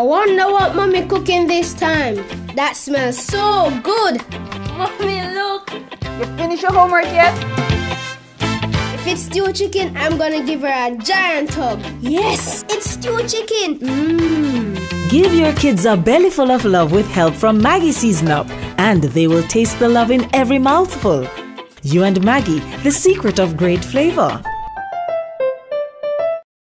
I wonder what mommy cooking this time. That smells so good. Mommy, look. You finish your homework yet? If it's stew chicken, I'm gonna give her a giant hug. Yes, it's stew chicken. Mmm. Give your kids a belly full of love with help from Maggi Season Up, and they will taste the love in every mouthful. You and Maggi, the secret of great flavor.